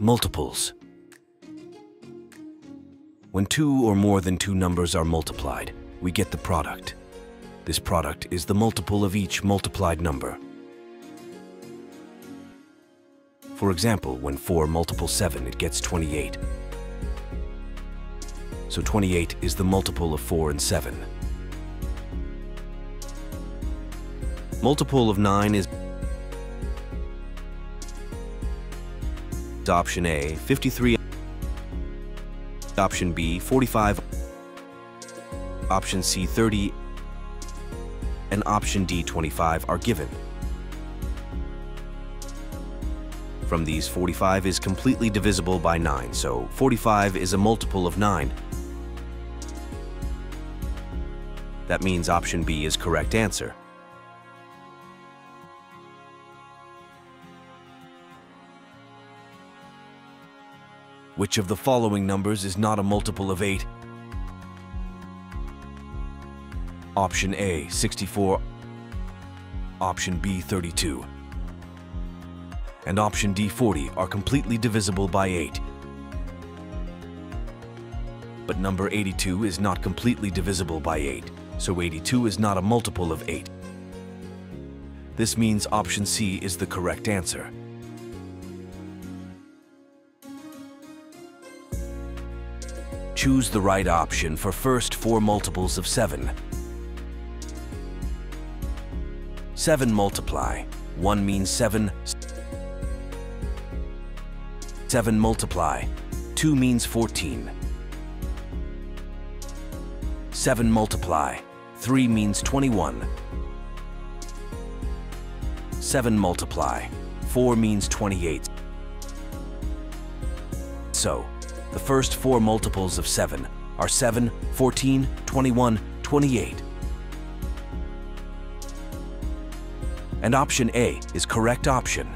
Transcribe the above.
Multiples. When two or more than two numbers are multiplied, we get the product. This product is the multiple of each multiplied number. For example, when 4 multiples 7, it gets 28. So 28 is the multiple of 4 and 7. Multiple of 9 is option A, 53 option B, 45 option C, 30 and option D, 25 are given. From these, 45 is completely divisible by 9, so 45 is a multiple of 9. That means option B is correct answer. Which of the following numbers is not a multiple of 8? Option A, 64. Option B, 32. And option D, 40 are completely divisible by 8. But number 82 is not completely divisible by 8, so 82 is not a multiple of 8. This means option C is the correct answer. Choose the right option for first four multiples of 7. 7 multiply. 1 means 7. 7 multiply. 2 means 14. 7 multiply. 3 means 21. 7 multiply. 4 means 28. So, the first four multiples of 7 are 7, 14, 21, 28. And option A is correct option.